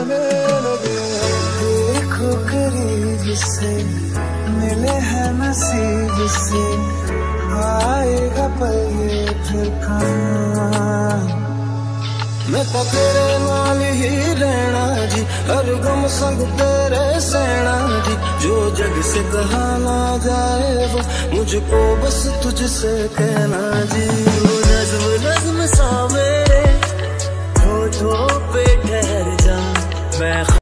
करने लगे देखो करीब से, मिले हैं नसीब से, आएगा पल ये फिर मैं तो तेरे नाल ही रहना जी, हर गम संग तेरे सेना जी, जो जग से कहा ना जाए वो, मुझको बस तुझसे कहना जी। नज्म नज्म सा मेरे